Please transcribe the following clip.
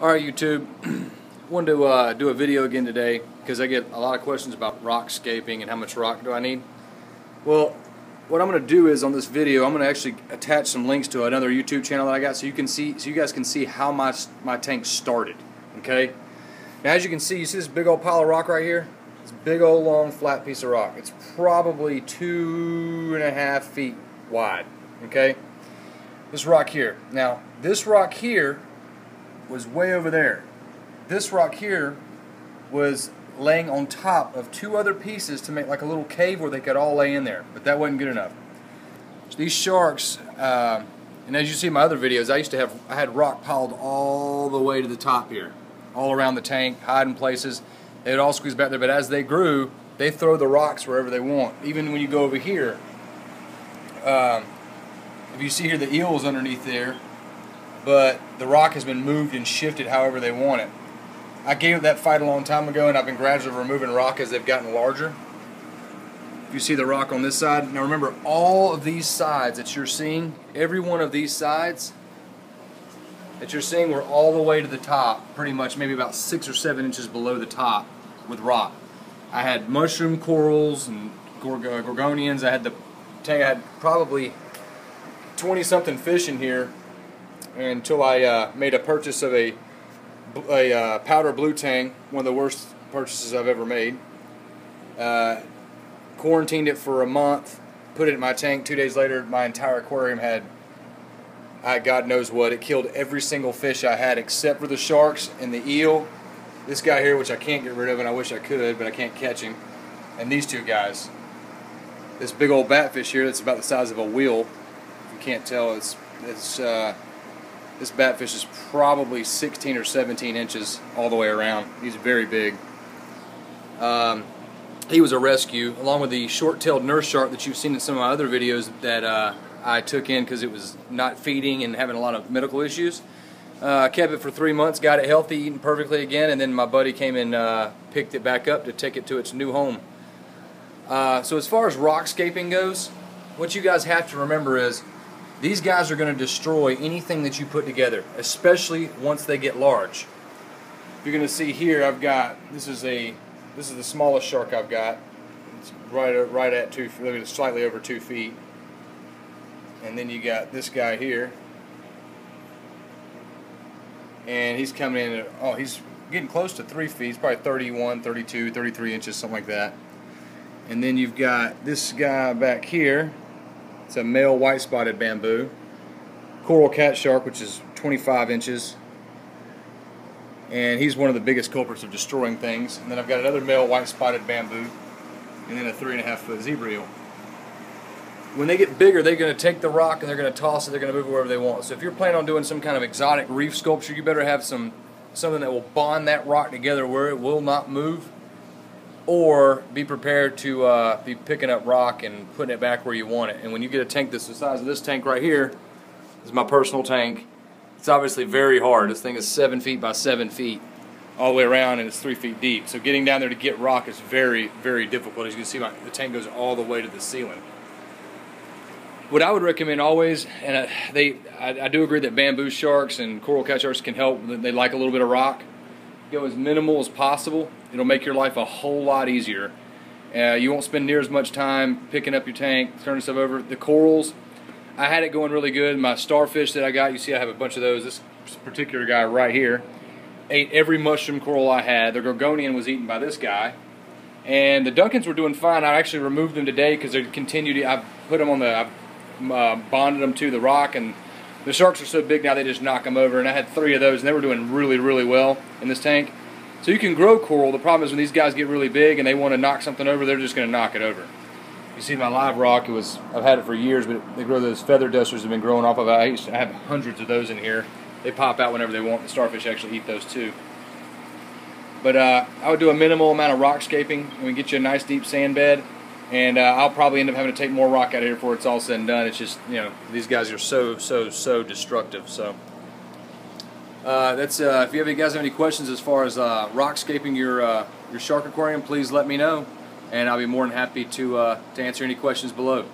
Alright YouTube, wanted to uh, do a video again today because I get a lot of questions about rock scaping and how much rock do I need. Well, what I'm going to do is on this video, I'm going to actually attach some links to another YouTube channel that I got so you can see, so you guys can see how my, my tank started, okay? Now as you can see, you see this big old pile of rock right here? This big old long flat piece of rock. It's probably two and a half feet wide, okay? This rock here. Now, this rock here was way over there. This rock here was laying on top of two other pieces to make like a little cave where they could all lay in there, but that wasn't good enough. So these sharks, uh, and as you see in my other videos, I used to have, I had rock piled all the way to the top here, all around the tank, hiding places. They would all squeeze back there, but as they grew, they throw the rocks wherever they want. Even when you go over here, um, if you see here the eels underneath there, but the rock has been moved and shifted however they want it. I gave it that fight a long time ago, and I've been gradually removing rock as they've gotten larger. You see the rock on this side, now remember all of these sides that you're seeing, every one of these sides that you're seeing were all the way to the top, pretty much maybe about six or seven inches below the top with rock. I had mushroom corals and uh, gorgonians. I had the. I had probably 20 something fish in here until I uh, made a purchase of a, a uh, powder blue tang, one of the worst purchases I've ever made. Uh, quarantined it for a month, put it in my tank. Two days later, my entire aquarium had, I God knows what. It killed every single fish I had except for the sharks and the eel. This guy here, which I can't get rid of, and I wish I could, but I can't catch him. And these two guys. This big old batfish here that's about the size of a wheel. If you can't tell, it's it's uh, this batfish is probably 16 or 17 inches all the way around. He's very big. Um, he was a rescue, along with the short-tailed nurse shark that you've seen in some of my other videos that uh, I took in because it was not feeding and having a lot of medical issues. Uh, kept it for three months, got it healthy, eating perfectly again, and then my buddy came and uh, picked it back up to take it to its new home. Uh, so as far as rockscaping goes, what you guys have to remember is these guys are going to destroy anything that you put together, especially once they get large. You're going to see here I've got, this is a, this is the smallest shark I've got. It's right, right at two, slightly over two feet. And then you got this guy here. And he's coming in at, oh, he's getting close to three feet. He's probably 31, 32, 33 inches, something like that. And then you've got this guy back here it's a male white spotted bamboo. Coral cat shark, which is 25 inches. And he's one of the biggest culprits of destroying things. And then I've got another male white spotted bamboo. And then a three and a half foot zebra eel. When they get bigger, they're going to take the rock and they're going to toss it. They're going to move it wherever they want. So if you're planning on doing some kind of exotic reef sculpture, you better have some something that will bond that rock together where it will not move or be prepared to uh, be picking up rock and putting it back where you want it. And when you get a tank that's the size of this tank right here, this is my personal tank, it's obviously very hard. This thing is seven feet by seven feet all the way around and it's three feet deep. So getting down there to get rock is very, very difficult. As you can see, my, the tank goes all the way to the ceiling. What I would recommend always, and I, they, I, I do agree that bamboo sharks and coral cat sharks can help. They like a little bit of rock go as minimal as possible. It'll make your life a whole lot easier. Uh, you won't spend near as much time picking up your tank, turning stuff over. The corals, I had it going really good. My starfish that I got, you see I have a bunch of those. This particular guy right here ate every mushroom coral I had. The gorgonian was eaten by this guy. And the Duncans were doing fine. I actually removed them today because they continued. I put them on the, I uh, bonded them to the rock and the sharks are so big now they just knock them over, and I had three of those, and they were doing really, really well in this tank. So you can grow coral. The problem is when these guys get really big and they want to knock something over, they're just going to knock it over. You see my live rock, it was I've had it for years, but they grow those feather dusters have been growing off of it. I, to, I have hundreds of those in here. They pop out whenever they want. The starfish actually eat those too. But uh, I would do a minimal amount of rock scaping and we get you a nice deep sand bed and uh, I'll probably end up having to take more rock out of here before it's all said and done. It's just you know these guys are so so so destructive. So uh, that's uh, if you have, you guys have any questions as far as uh, rock scaping your uh, your shark aquarium, please let me know, and I'll be more than happy to uh, to answer any questions below.